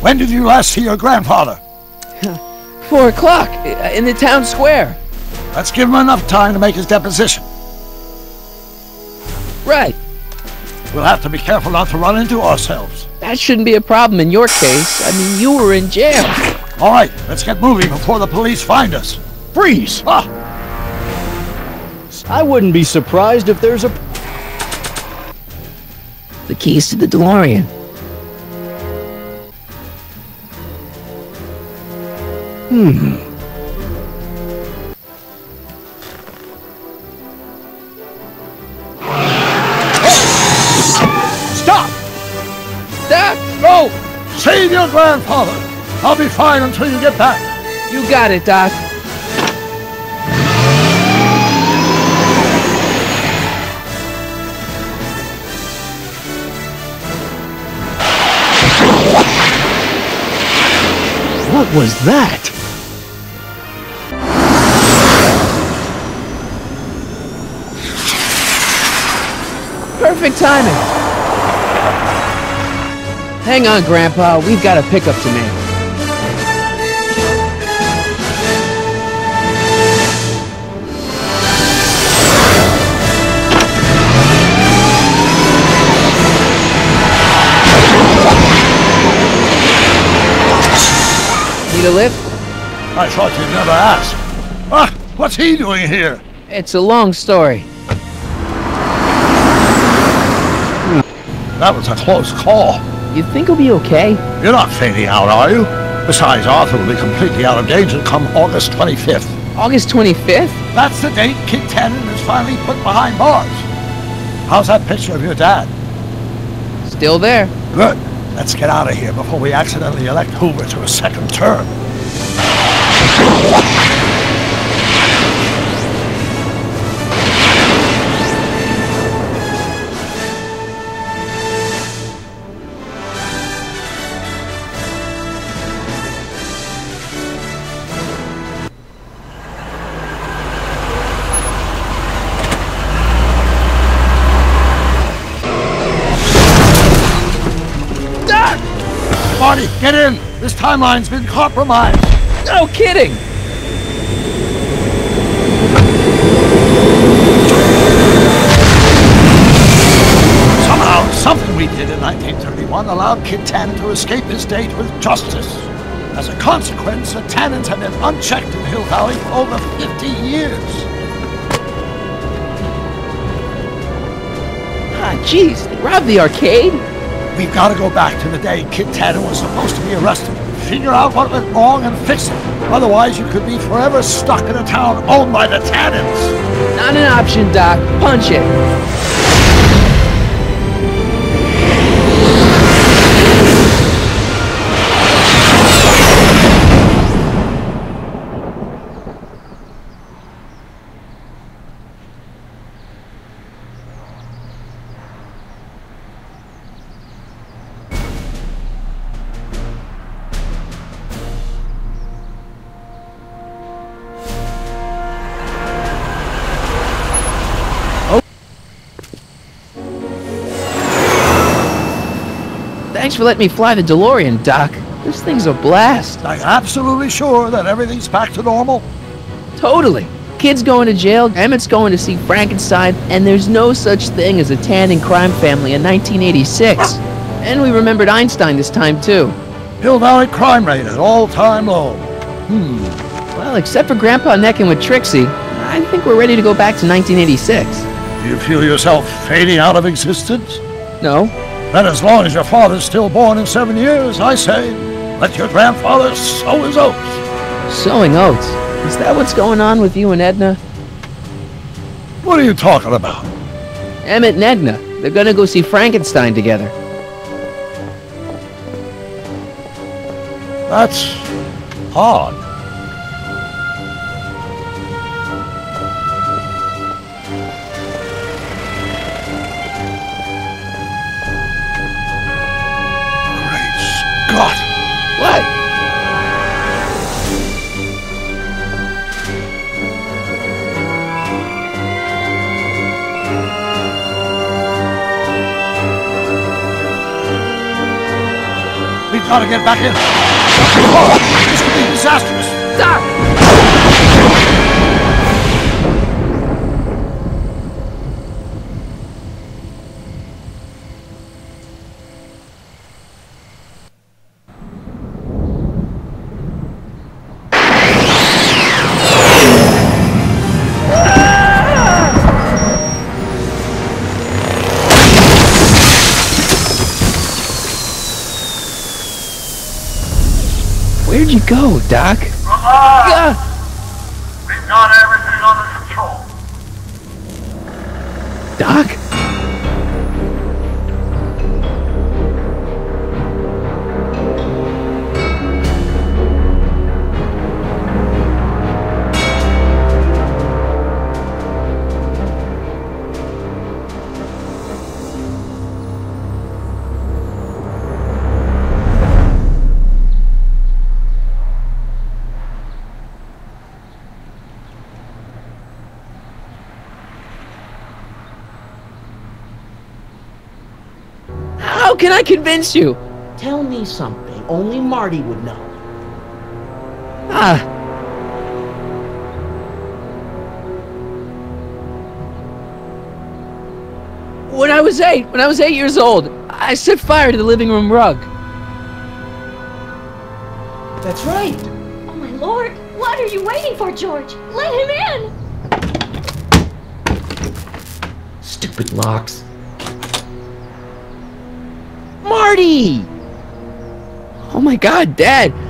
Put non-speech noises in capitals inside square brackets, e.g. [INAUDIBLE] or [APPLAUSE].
When did you last see your grandfather? [LAUGHS] Four o'clock uh, in the town square. Let's give him enough time to make his deposition. Right. We'll have to be careful not to run into ourselves. That shouldn't be a problem in your case. I mean, you were in jail. All right, let's get moving before the police find us. Freeze! Ah, I wouldn't be surprised if there's a... The keys to the DeLorean. Stop! Doc! Go! Save your grandfather! I'll be fine until you get back. You got it, Doc. What was that? Perfect timing. Hang on, Grandpa. We've got a pickup to make. Need a lift? I thought you'd never ask. Ah, what's he doing here? It's a long story. That was a close call. You think he'll be okay? You're not fainting out, are you? Besides, Arthur will be completely out of danger come August 25th. August 25th? That's the date Kid Tannen is finally put behind bars. How's that picture of your dad? Still there. Good. Let's get out of here before we accidentally elect Hoover to a second term. Marty, get in! This timeline's been compromised. No kidding! Somehow, something we did in 1931 allowed Kid Tannen to escape his date with justice. As a consequence, the Tannens have been unchecked in Hill Valley for over 50 years. Ah, jeez, they robbed the arcade? We've got to go back to the day Kid Tannen was supposed to be arrested. Figure out what went wrong and fix it. Otherwise, you could be forever stuck in a town owned by the Tannens. Not an option, Doc. Punch it. Thanks for letting me fly the DeLorean, Doc. This thing's a blast. I'm absolutely sure that everything's back to normal. Totally. Kid's going to jail, Emmett's going to see Frankenstein, and there's no such thing as a Tannen crime family in 1986. And we remembered Einstein this time, too. Hill Valley crime rate at all-time low. Hmm. Well, except for Grandpa necking with Trixie, I think we're ready to go back to 1986. Do you feel yourself fading out of existence? No? Then as long as your father's still born in seven years, I say, let your grandfather sow his oats. Sowing oats. Is that what's going on with you and Edna? What are you talking about? Emmett and Edna. They're gonna go see Frankenstein together. That's odd. Gotta get back in. This could be disastrous. Doc! Where'd you go, Doc? Ah! We've got everything How can I convince you? Tell me something only Marty would know. Ah. When I was eight, when I was eight years old, I set fire to the living room rug. That's right. Oh my lord! What are you waiting for, George? Let him in! Stupid locks. Marty! Oh my god, Dad!